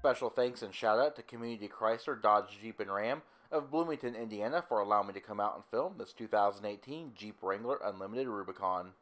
Special thanks and shout out to Community Chrysler Dodge Jeep and Ram of Bloomington, Indiana for allowing me to come out and film this 2018 Jeep Wrangler Unlimited Rubicon.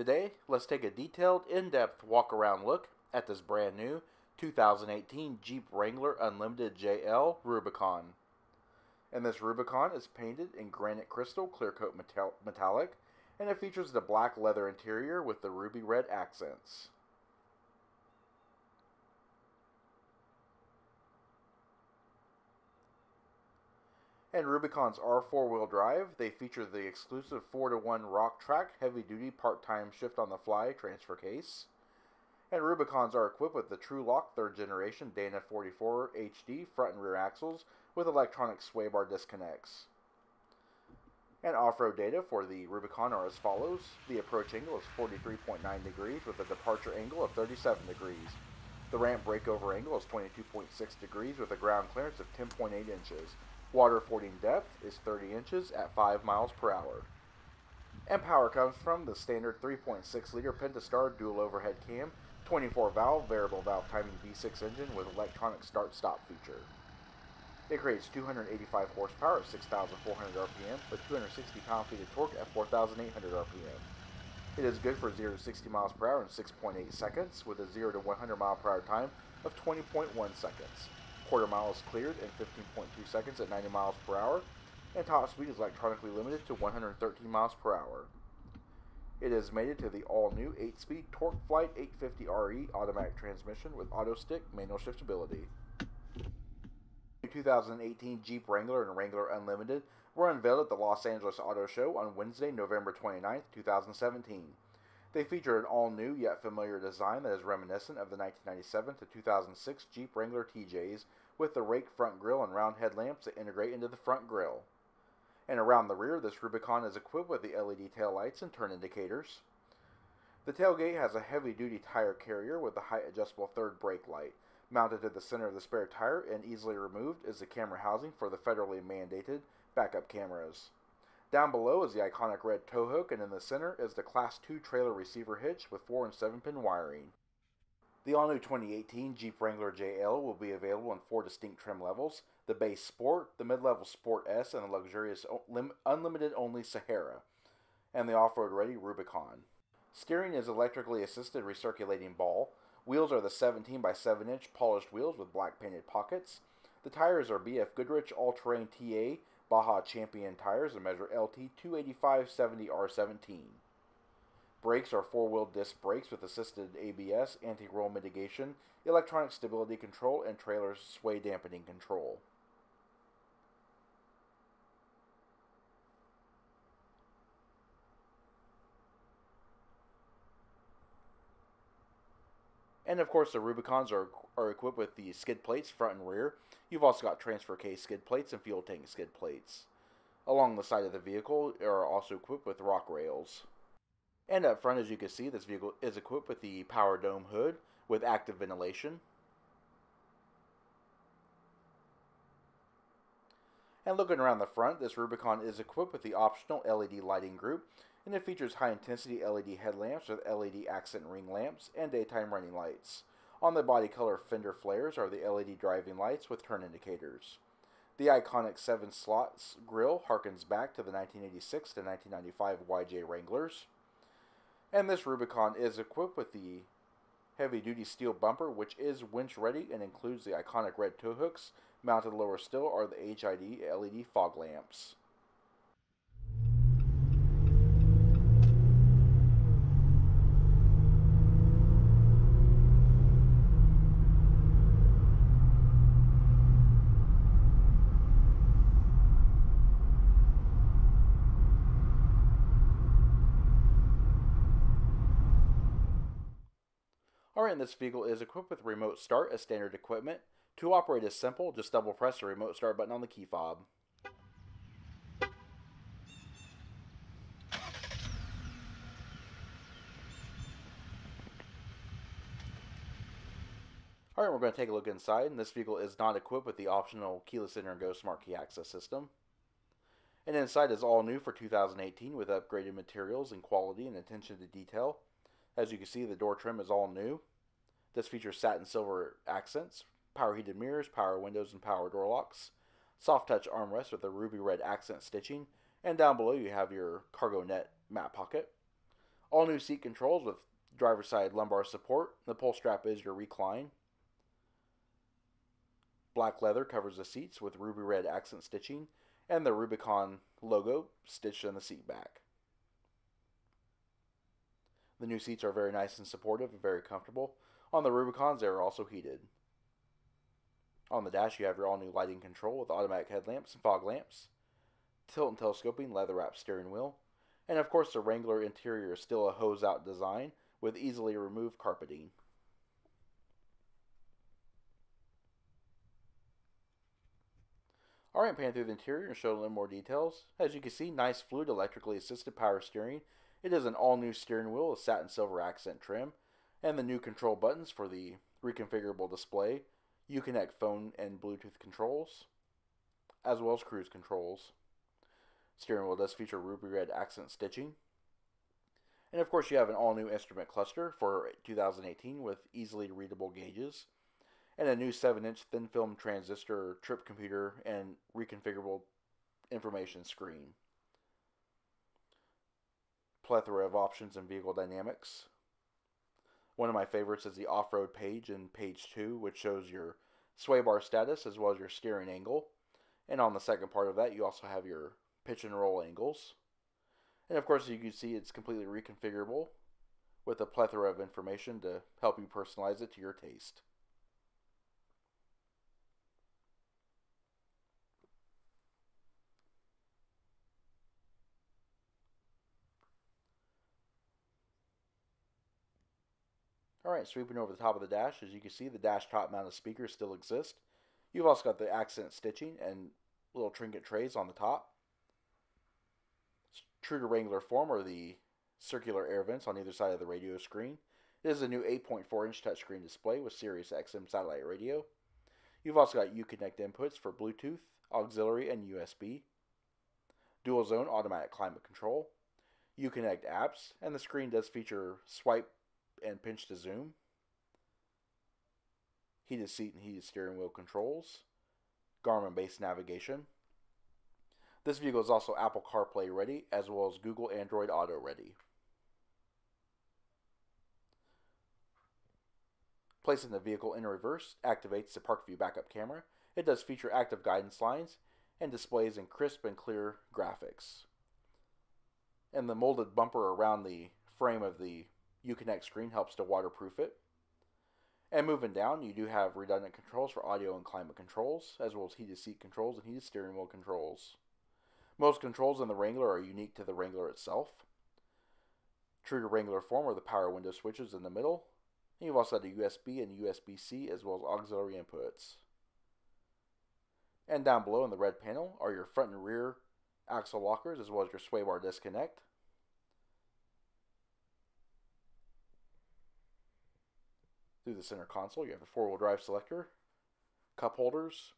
Today, let's take a detailed, in-depth walk-around look at this brand new 2018 Jeep Wrangler Unlimited JL Rubicon. And this Rubicon is painted in granite crystal clear coat metallic, and it features the black leather interior with the ruby red accents. And Rubicons are four-wheel drive. They feature the exclusive 4-to-1 Rock-Trac heavy-duty part-time shift-on-the-fly transfer case. And Rubicons are equipped with the Tru-Lok 3rd generation Dana 44 HD front and rear axles with electronic sway bar disconnects. And off-road data for the Rubicon are as follows. The approach angle is 43.9 degrees with a departure angle of 37 degrees. The ramp breakover angle is 22.6 degrees with a ground clearance of 10.8 inches. Water fording depth is 30 inches at 5 miles per hour. And power comes from the standard 3.6 liter Pentastar dual overhead cam, 24 valve variable valve timing V6 engine with electronic start stop feature. It creates 285 horsepower at 6,400 RPM with 260 pound feet of torque at 4,800 RPM. It is good for 0 to 60 miles per hour in 6.8 seconds with a 0 to 100 mile per hour time of 20.1 seconds quarter mile is cleared in 15.2 seconds at 90 miles per hour, and top speed is electronically limited to 113 miles per hour. It is mated to the all-new 8-speed TorqueFlite 850RE automatic transmission with auto stick manual shiftability. The 2018 Jeep Wrangler and Wrangler Unlimited were unveiled at the Los Angeles Auto Show on Wednesday, November 29, 2017. They feature an all-new yet familiar design that is reminiscent of the 1997 to 2006 Jeep Wrangler TJs with the rake front grille and round headlamps that integrate into the front grille. And around the rear, this Rubicon is equipped with the LED tail lights and turn indicators. The tailgate has a heavy-duty tire carrier with a height adjustable third brake light. Mounted to the center of the spare tire and easily removed is the camera housing for the federally mandated backup cameras. Down below is the iconic red tow hook, and in the center is the Class 2 trailer receiver hitch with 4 and 7 pin wiring. The all new 2018 Jeep Wrangler JL will be available in four distinct trim levels the base Sport, the mid level Sport S, and the luxurious Unlimited only Sahara, and the off road ready Rubicon. Steering is electrically assisted recirculating ball. Wheels are the 17 by 7 inch polished wheels with black painted pockets. The tires are BF Goodrich All Terrain TA Baja Champion tires and measure LT 285/70R17. Brakes are four-wheel disc brakes with assisted ABS, anti-roll mitigation, electronic stability control, and trailer sway dampening control. And of course, the Rubicons are, are equipped with the skid plates front and rear. You've also got transfer case skid plates and fuel tank skid plates. Along the side of the vehicle are also equipped with rock rails. And up front, as you can see, this vehicle is equipped with the power dome hood, with active ventilation. And looking around the front, this Rubicon is equipped with the optional LED lighting group, and it features high intensity LED headlamps with LED accent ring lamps and daytime running lights. On the body color fender flares are the LED driving lights with turn indicators. The iconic seven slots grille harkens back to the 1986 to 1995 YJ Wranglers. And this Rubicon is equipped with the heavy duty steel bumper, which is winch ready and includes the iconic red tow hooks Mounted lower still are the HID LED fog lamps. Alright, this vehicle is equipped with remote start as standard equipment, to operate is simple, just double press the remote start button on the key fob. Alright, we're going to take a look inside, and this vehicle is not equipped with the optional keyless enter and go smart key access system. And inside is all new for 2018 with upgraded materials and quality and attention to detail. As you can see, the door trim is all new. This features satin silver accents, power heated mirrors, power windows, and power door locks. Soft touch armrest with a ruby red accent stitching. And down below you have your cargo net mat pocket. All new seat controls with driver side lumbar support. The pull strap is your recline. Black leather covers the seats with ruby red accent stitching and the Rubicon logo stitched in the seat back. The new seats are very nice and supportive and very comfortable. On the Rubicons, they are also heated. On the dash, you have your all new lighting control with automatic headlamps and fog lamps, tilt and telescoping leather wrapped steering wheel, and of course, the Wrangler interior is still a hose out design with easily removed carpeting. Alright, pan through the interior and show a little more details. As you can see, nice fluid electrically assisted power steering. It is an all new steering wheel with satin silver accent trim, and the new control buttons for the reconfigurable display Uconnect phone and Bluetooth controls, as well as cruise controls. Steering wheel does feature ruby red accent stitching. And of course, you have an all new instrument cluster for 2018 with easily readable gauges, and a new 7 inch thin film transistor trip computer and reconfigurable information screen. Plethora of options in vehicle dynamics. One of my favorites is the off-road page in page 2, which shows your sway bar status as well as your steering angle. And on the second part of that, you also have your pitch and roll angles. And of course, you can see it's completely reconfigurable with a plethora of information to help you personalize it to your taste. Alright, sweeping over the top of the dash, as you can see, the dash top mounted speakers still exist. You've also got the accent stitching and little trinket trays on the top. True to Wrangler form are the circular air vents on either side of the radio screen. It is a new 8.4 inch touchscreen display with Sirius XM satellite radio. You've also got Uconnect inputs for Bluetooth, auxiliary, and USB. Dual zone automatic climate control. Uconnect apps, and the screen does feature swipe and pinch to zoom. Heated seat and heated steering wheel controls. Garmin based navigation. This vehicle is also Apple CarPlay ready as well as Google Android Auto ready. Placing the vehicle in reverse activates the park view backup camera. It does feature active guidance lines and displays in crisp and clear graphics. And the molded bumper around the frame of the Uconnect screen helps to waterproof it. And moving down, you do have redundant controls for audio and climate controls, as well as heated seat controls and heated steering wheel controls. Most controls in the Wrangler are unique to the Wrangler itself. True to Wrangler form are the power window switches in the middle. And you've also got a USB and USB-C as well as auxiliary inputs. And down below in the red panel are your front and rear axle lockers as well as your sway bar disconnect. Through the center console, you have a four wheel drive selector, cup holders,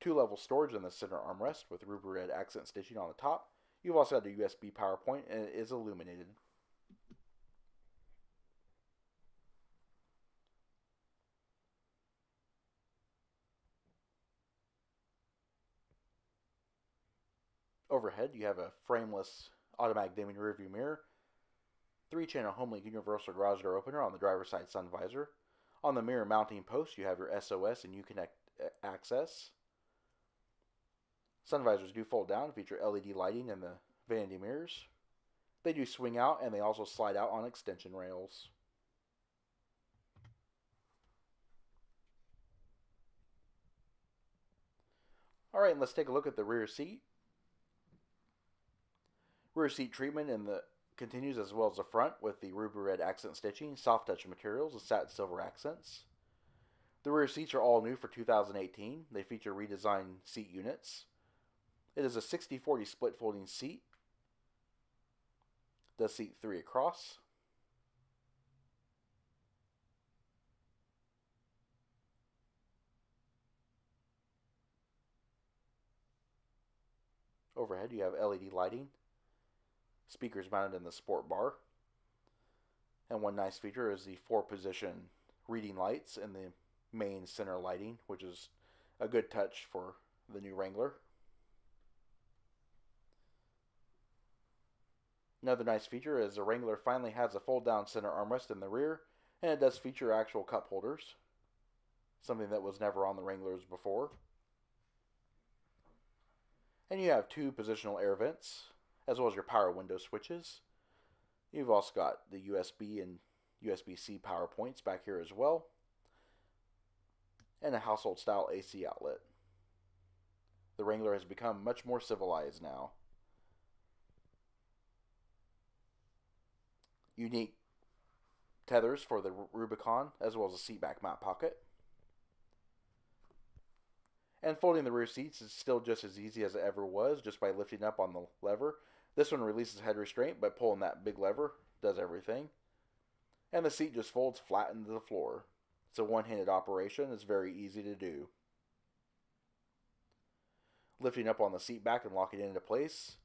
two level storage in the center armrest with ruby red accent stitching on the top. You've also got a USB power point and it is illuminated. Overhead, you have a frameless automatic dimming rearview mirror, three channel Homelink universal garage door opener on the driver's side sun visor. On the mirror mounting post, you have your SOS and Uconnect access. Sun visors do fold down, feature LED lighting in the vanity mirrors. They do swing out and they also slide out on extension rails. Alright, let's take a look at the rear seat. Rear seat treatment in the continues as well as the front with the ruby red accent stitching, soft touch materials, and satin silver accents. The rear seats are all new for 2018. They feature redesigned seat units. It is a 60-40 split folding seat. Does seat 3 across. Overhead you have LED lighting speakers mounted in the sport bar. And one nice feature is the four position reading lights in the main center lighting, which is a good touch for the new Wrangler. Another nice feature is the Wrangler finally has a fold down center armrest in the rear, and it does feature actual cup holders, something that was never on the Wranglers before. And you have two positional air vents, as well as your power window switches. You've also got the USB and USB-C power points back here as well. And a household style AC outlet. The Wrangler has become much more civilized now. Unique tethers for the Rubicon, as well as a seat back mount pocket. And folding the rear seats is still just as easy as it ever was, just by lifting up on the lever this one releases head restraint by pulling that big lever, does everything. And the seat just folds flat into the floor. It's a one-handed operation, it's very easy to do. Lifting up on the seat back and locking it into place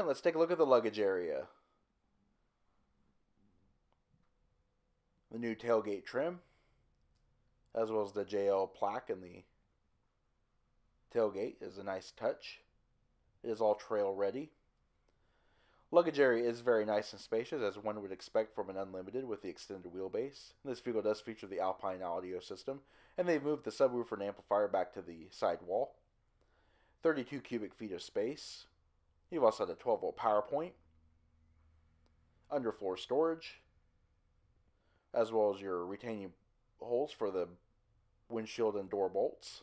Right, let's take a look at the luggage area. The new tailgate trim, as well as the JL plaque in the tailgate, is a nice touch. It is all trail ready. Luggage area is very nice and spacious, as one would expect from an Unlimited with the extended wheelbase. This vehicle does feature the Alpine audio system, and they've moved the subwoofer and amplifier back to the side wall. 32 cubic feet of space. You've also got a 12 volt power point, underfloor storage, as well as your retaining holes for the windshield and door bolts.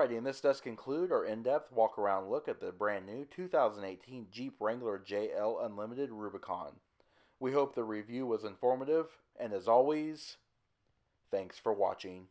Alrighty, and this does conclude our in-depth walk-around look at the brand new 2018 Jeep Wrangler JL Unlimited Rubicon. We hope the review was informative, and as always, thanks for watching.